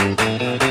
Good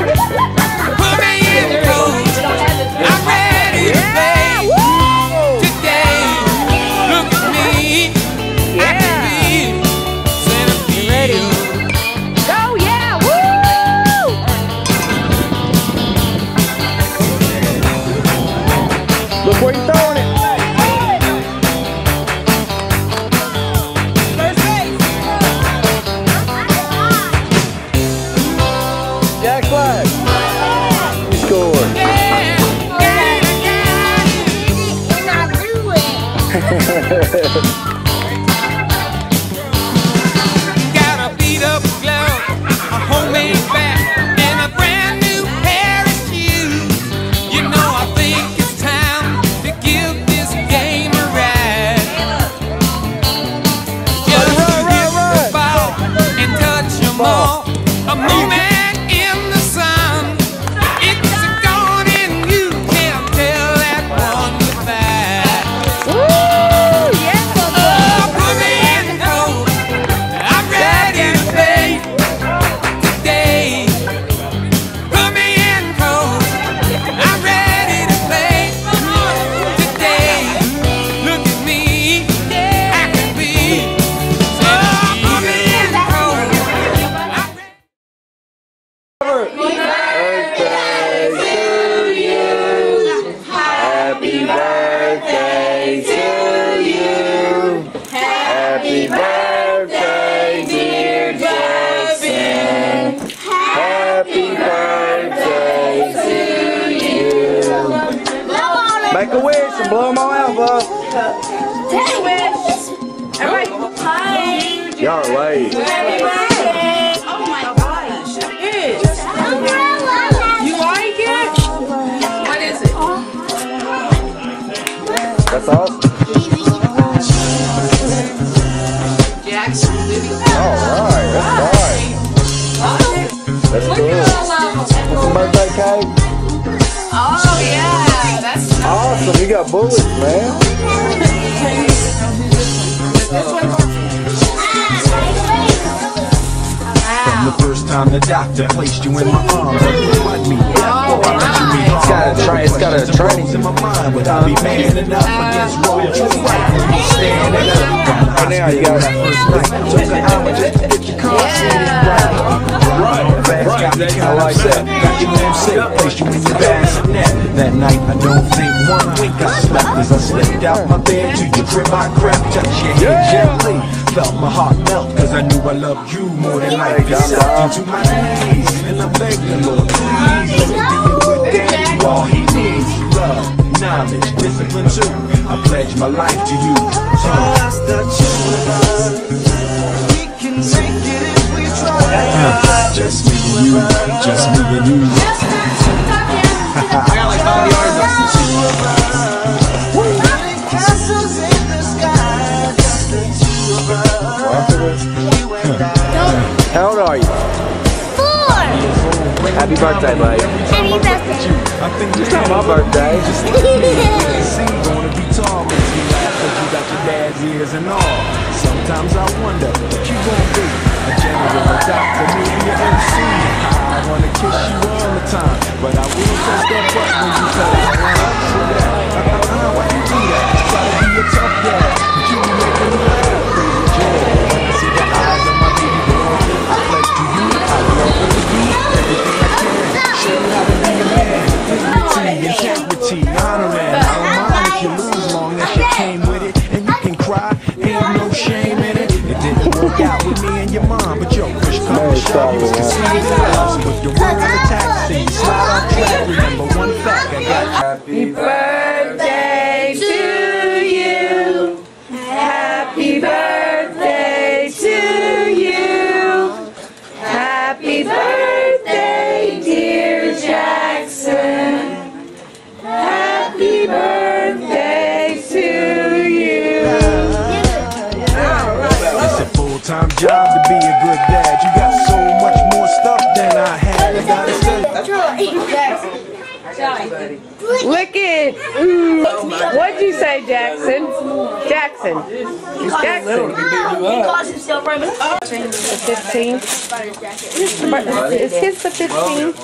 Christmas. Birthday cake. Oh yeah, that's Awesome. You got bullets, man. From the first time the doctor placed you in my arms, let me oh, It's got a tra- it's got a training. in my mind, would I be man enough against royal right? When you standing up Right now, you got that first night, took an hour just to get your car seated that. Got your name safe, placed you in your bassinet. That night, I don't think one wink I slept as I slipped out my bed to your crib. I crept, touched your head gently. Felt my heart melt, cause I knew I loved you more than life itself. Into my knees, and I begged the Lord, please let me be good dad to all he needs. Love, knowledge, discipline too. I pledge my life to you. So, Just me and you, just me and you. I got like five yards. How old are you? Four! Happy birthday, buddy. I think It's not my birthday. see gonna be tall makes me laugh 'cause you got your dad's ears and all. Sometimes I wonder love. So if you were in a taxi, slide off track. Look it. Mm. What'd you say, Jackson? Jackson. Jackson. He calls himself Raymond. The 15th. Is his the 15th?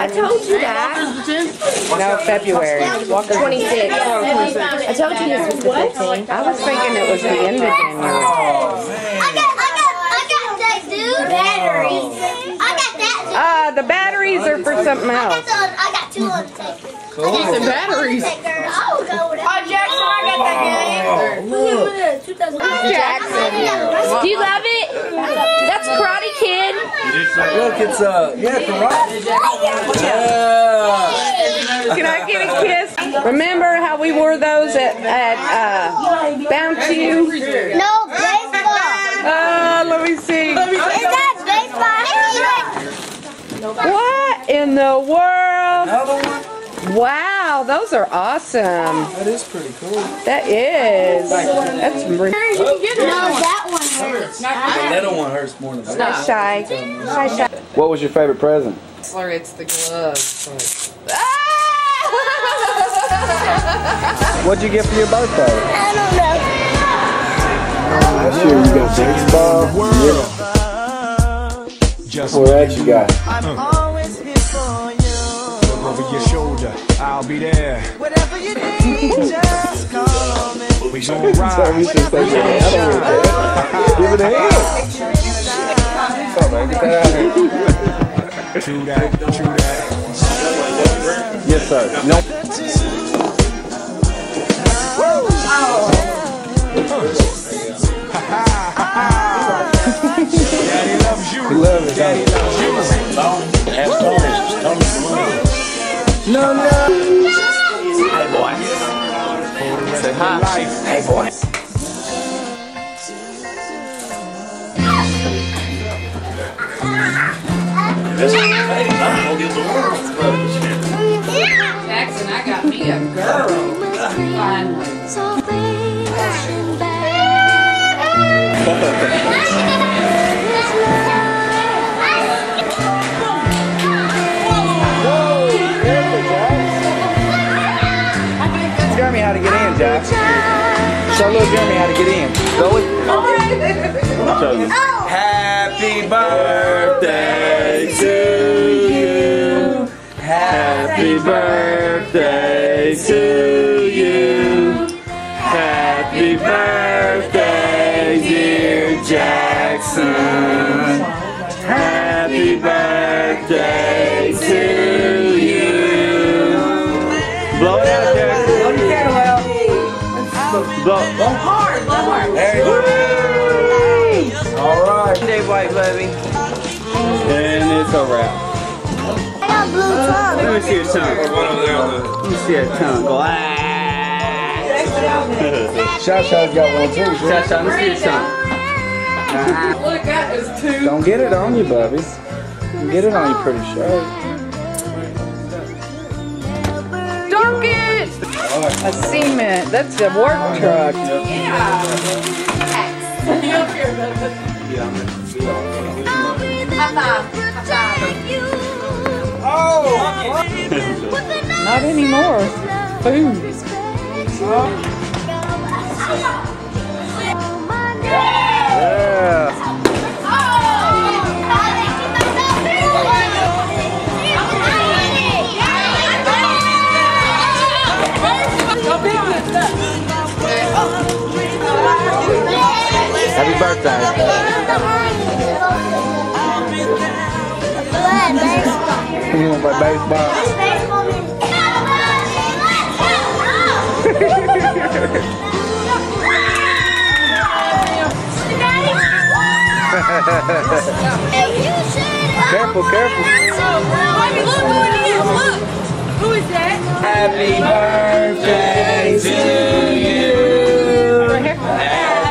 I told you that. No, February. Walker 26. I told you this was the 15th. I was thinking it was the end of January. I got, I got, I got that, dude. Batteries. I got that. Uh, the batteries are for something else. Got the, I got two. Some batteries. Undertaker. I will go with it. Oh, Jackson, I got that game. Look. Jackson. Do you love it? That's Karate Kid. Look, it's uh, yeah, karate. Yeah. Can I get a kiss? Remember how we wore those at, at uh, Bounce You? No, baseball. Uh, let me see. Is that baseball? What in the world? Another one? Wow, those are awesome. That is pretty cool. That is. That's re- No, that one hurts. That one hurts more than that. shy. Shy, shy. What was your favorite present? Or it's the gloves. Ah! What'd you get for your birthday? I don't know. Last year you got baseball. Yeah. just What else you got? Look over your shoulder. I'll be there. Whatever you need, just call me. We gon' Tell me ride. some stuff. I don't really care. Give it a hand. Come on, get that out of here. True that, true that. Yes, sir. No. Daddy loves you. We love it. Daddy Daddy. Loves you. No, no. Say hi. Life. Hey, boy. Jackson, I got me a girl. Finally. Show little Jeremy how to get in. Go with. Show you. Happy birthday to you. Happy birthday to you. Happy birthday, dear Jackson. Happy birthday Blow. Blow hard, blow hard. There you go. All right. Dave White, baby. And it's a wrap. I got blue tongue. Let me see your tongue. Let me see your tongue. Go. Ah. Shot Shot's got one too. Shot Shot, let me see your tongue. Look, that is too. Don't get it on you, Bubby. Get it on you pretty sharp. A cement. That's a work truck. Yeah. Oh. Not anymore. Food. Happy birthday. You want to play baseball? Careful, careful. Look who it is. Look. Who is that? Happy birthday to you.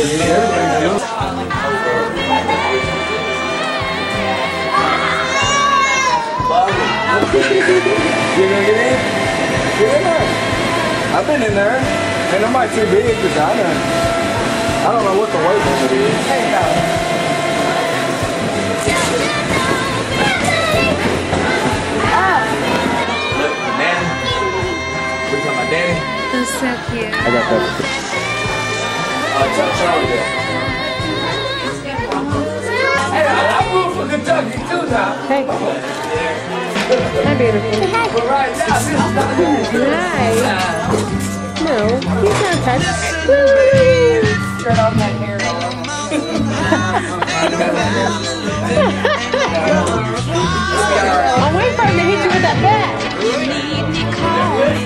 Jackson. You gonna get in? Get in there. I've been in there. Ain't nobody too big to die in. I don't know what the weight limit is. Look, Danny. We talking about Danny? That's so cute. I got that. Uh. Hey, I, I from Kentucky too now. Hey. Hi, beautiful. Right now, Hi. No, he's not touched. Turn off hair. I'm waiting for him to hit you with that bat.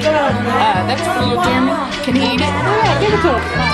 Uh, that's for little Jeremy. Can he? Yeah, give it to him.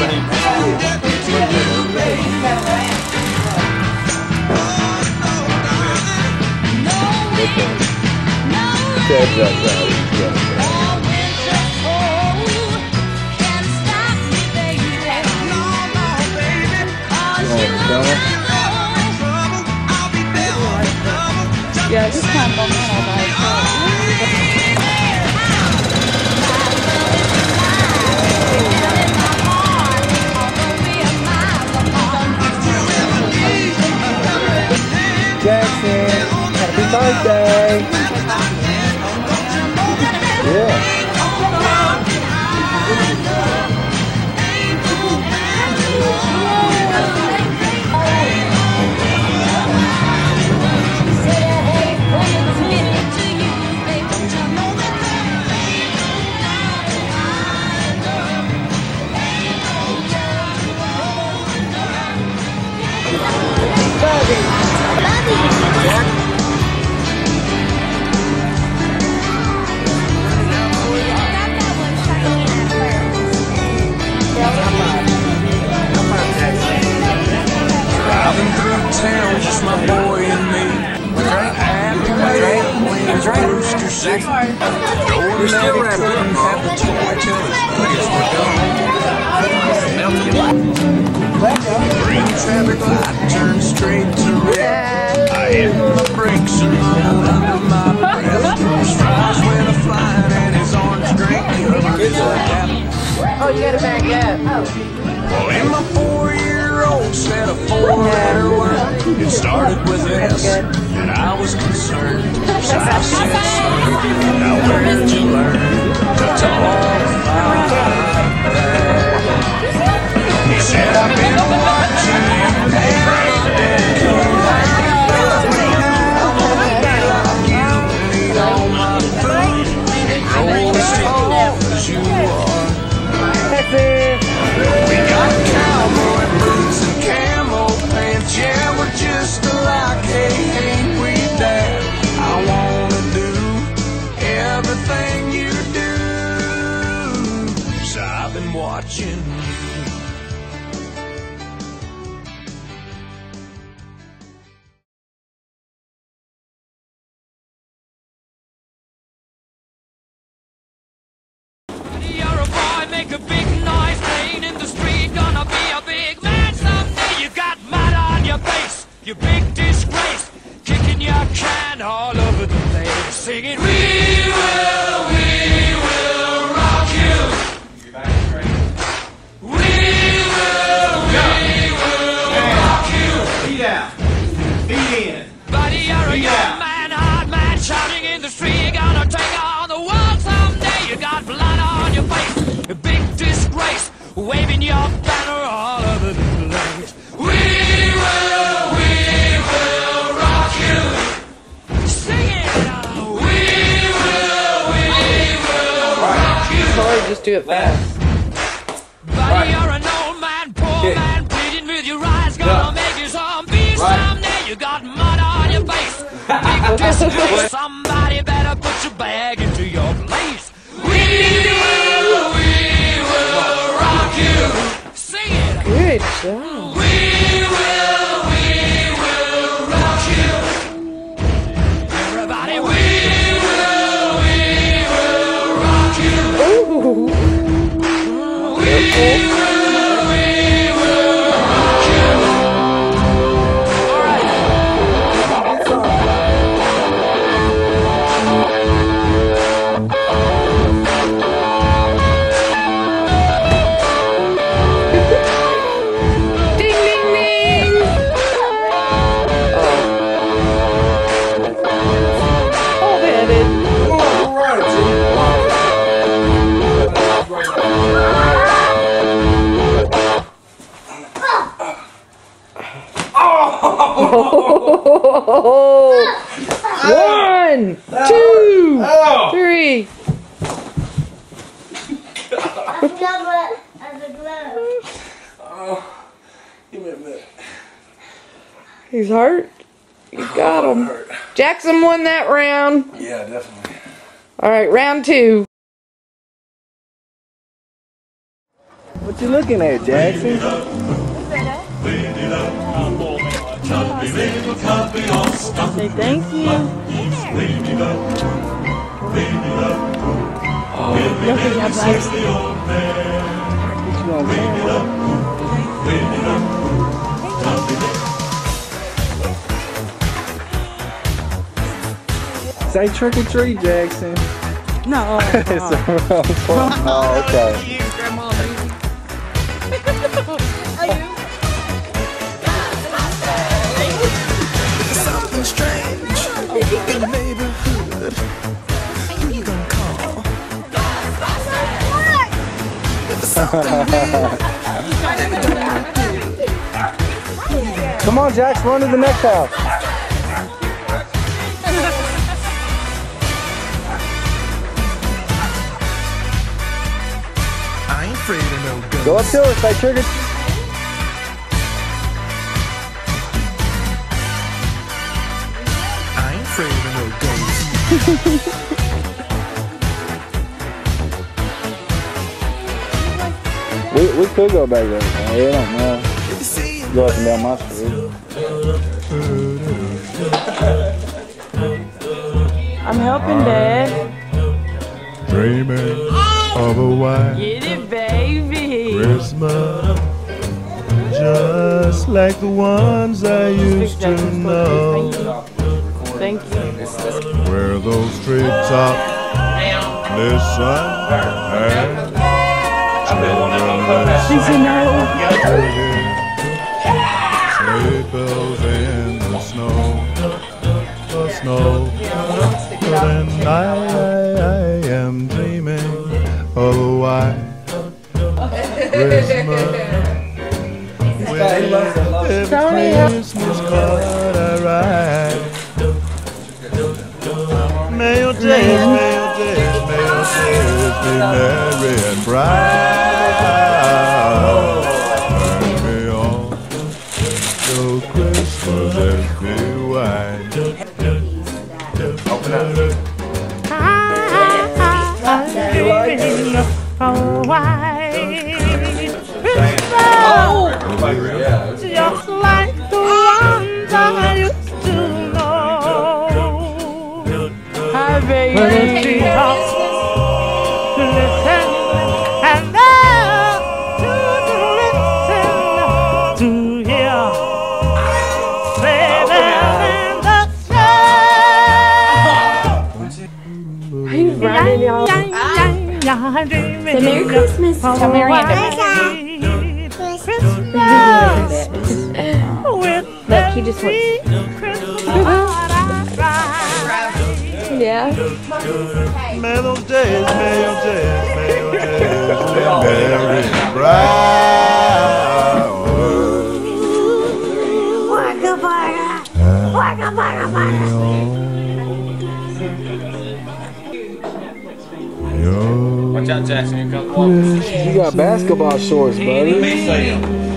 That's right, right. Yeah, just climb on Oh, you gotta back up. Well, in my four-year-old said a four-letter word. It started with S, and I was concerned. So I said, son, now where did you learn to talk like that? He said, I've been watching We got cowboy boots and camo pants. Yeah, we're just alike. Ain't we? I wanna do everything you I've been watching. You big disgrace, kicking your can all over the place, singing, We will, we will rock you. We will, we will rock you. Buddy, you're a young man, hard man, shouting in the street. You're gonna take on the world someday. You got blood on your face, a big disgrace, waving your banner just do it fast. Buddy, you're an old man, poor man, pleading with your eyes, gonna make you some peace someday. You got mud on your face, big disgrace. Somebody better put your bag into your place. We will, we will rock you. Sing it. Good job. We Oh, one, two, three. Give me a minute. He's hurt. You got him. Jackson won that round. Yeah, definitely. All right, round two. What you looking at, Jackson? Say thank you. What you on camera? Say trick or treat, Jackson. No. Uh, it's a wrong. Uh-uh. Oh, okay. The neighborhood. Who you gonna call? Come on, Jax, run to the next house. I ain't afraid of no ghosts. Go up to her, say trick We, we could go back there. I don't know. Go up and down my street. I'm helping, Dad. Dreaming of a white Get it, baby. Christmas, just like the ones I used to know. Thank you. Where those treetops listen and children listen sleigh bells in the snow, the snow. Merry and bright. And may all your Christmases be white. Christmas. Tell Miranda. Look, he just wants. Yeah. May days, may days, may your days be merry and bright. Watch out, Jackson. You got basketball shorts, buddy.